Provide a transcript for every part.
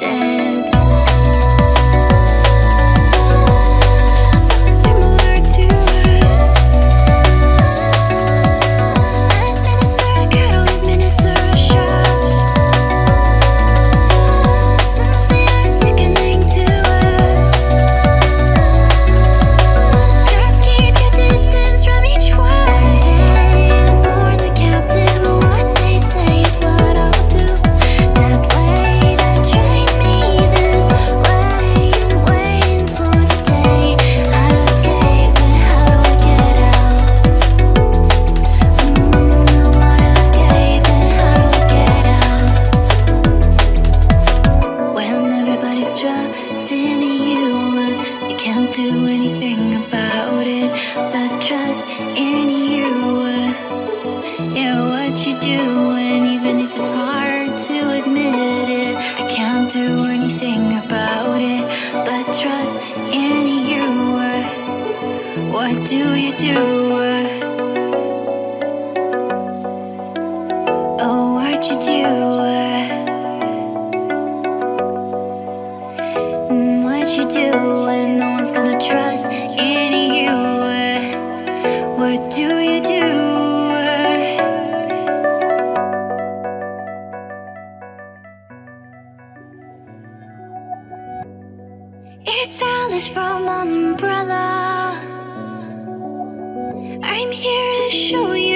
Dead. Alice from Umbrella. I'm here to show you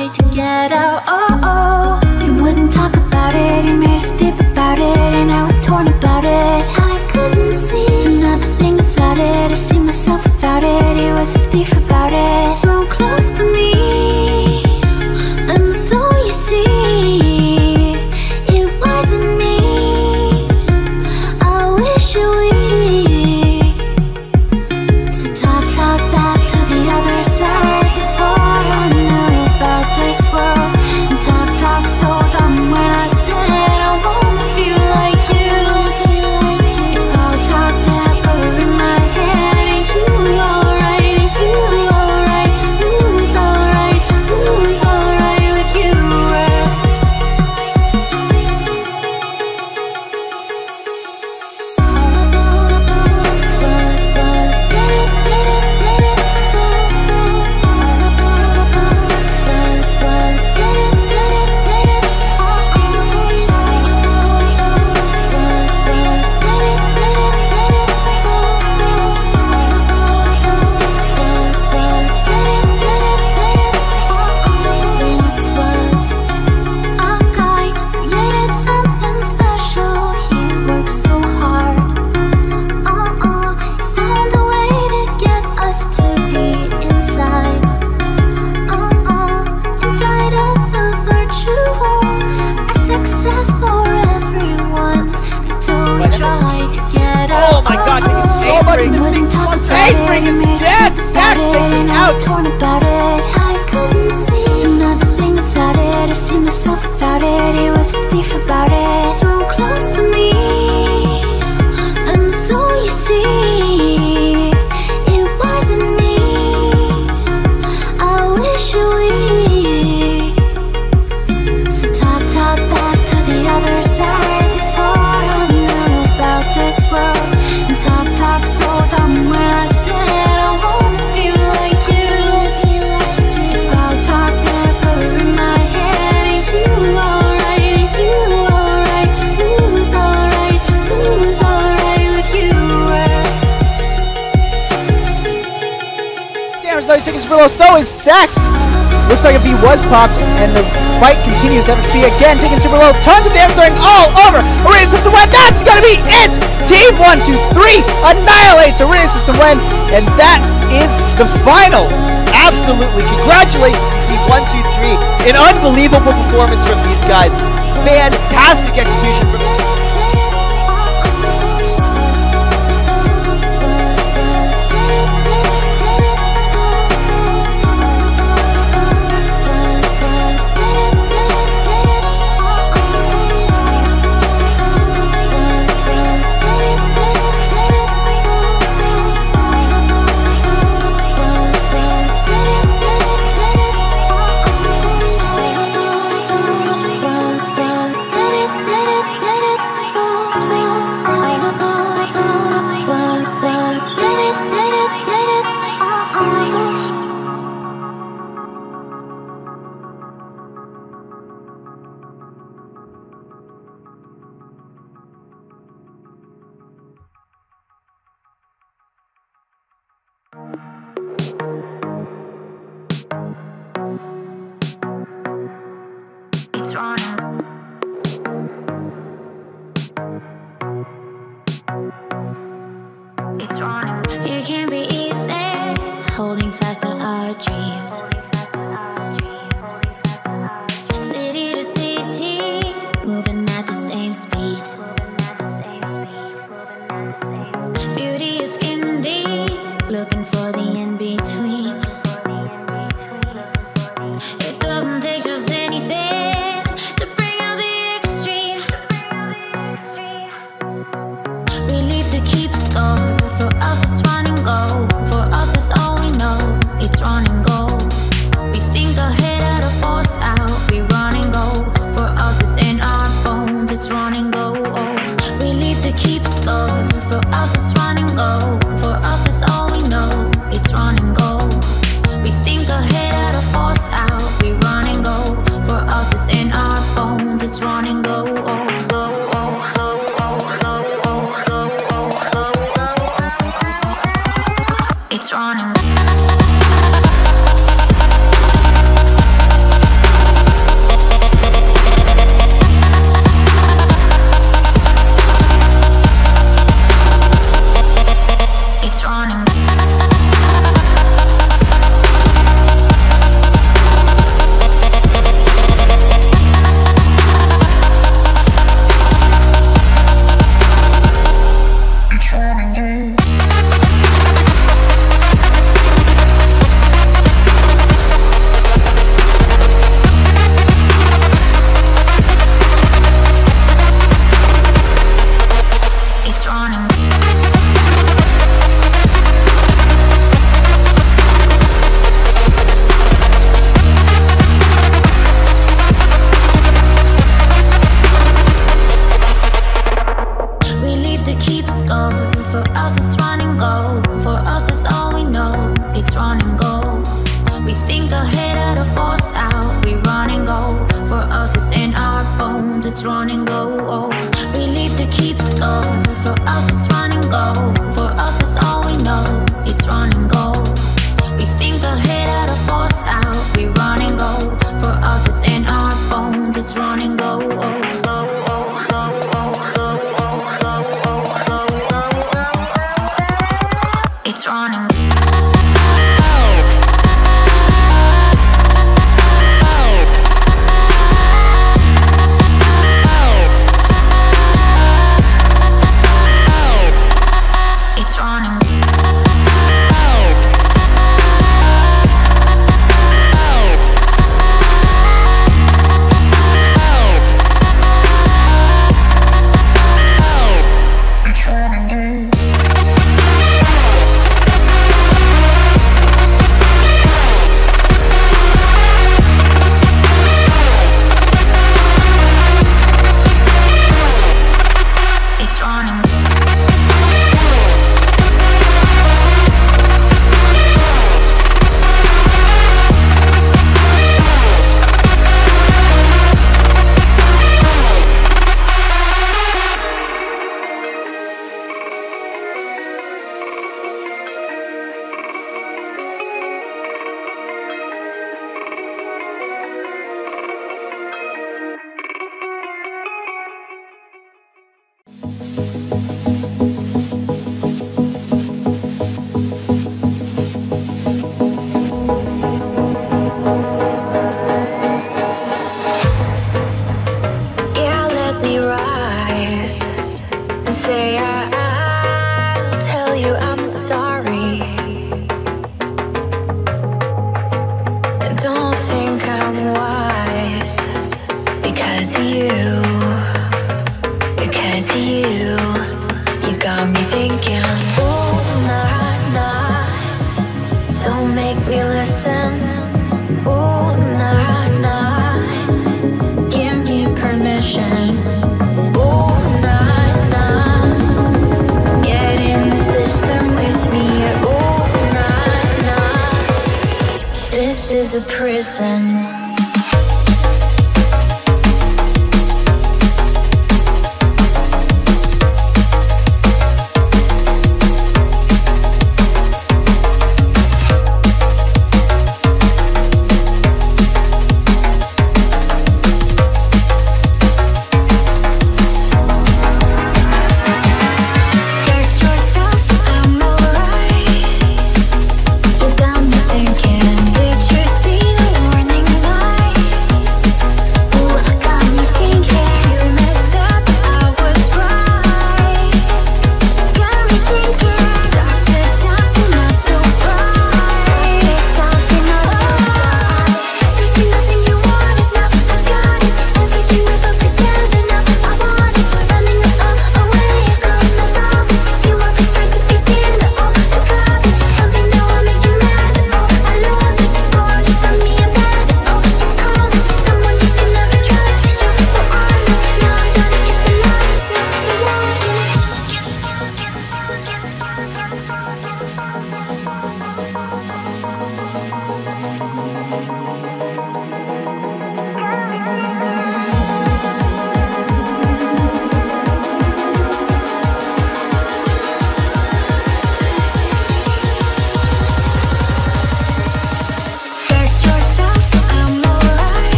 fight to get out, oh, oh. You wouldn't talk about it, He made us peep about it And I was torn about it, I couldn't see Another thing without it, I see myself without it. He was a thief about it. So Torn about it. well, so is Sacks. Looks like if he was popped, and the fight continues. FXP again taking super low. Tons of damage going all over. Arena System Win. That's going to be it. Team 1, 2, 3 annihilates Arena System Win. And that is the finals. Absolutely. Congratulations to Team 1, 2, 3. An unbelievable performance from these guys. Fantastic execution from